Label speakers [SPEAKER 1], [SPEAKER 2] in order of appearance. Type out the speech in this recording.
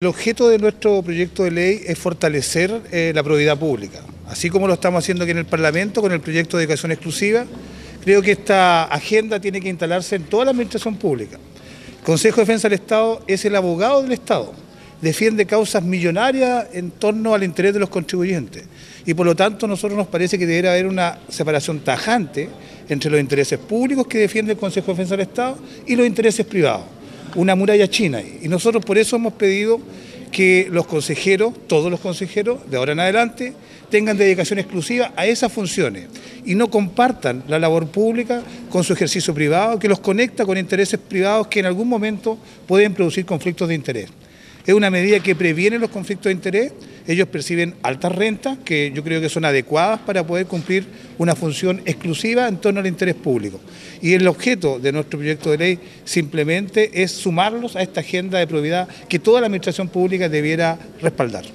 [SPEAKER 1] El objeto de nuestro proyecto de ley es fortalecer eh, la probidad pública, así como lo estamos haciendo aquí en el Parlamento con el proyecto de educación exclusiva. Creo que esta agenda tiene que instalarse en toda la administración pública. El Consejo de Defensa del Estado es el abogado del Estado, defiende causas millonarias en torno al interés de los contribuyentes y por lo tanto a nosotros nos parece que debería haber una separación tajante entre los intereses públicos que defiende el Consejo de Defensa del Estado y los intereses privados una muralla china. Y nosotros por eso hemos pedido que los consejeros, todos los consejeros, de ahora en adelante, tengan dedicación exclusiva a esas funciones y no compartan la labor pública con su ejercicio privado, que los conecta con intereses privados que en algún momento pueden producir conflictos de interés. Es una medida que previene los conflictos de interés. Ellos perciben altas rentas que yo creo que son adecuadas para poder cumplir una función exclusiva en torno al interés público. Y el objeto de nuestro proyecto de ley simplemente es sumarlos a esta agenda de probidad que toda la administración pública debiera respaldar.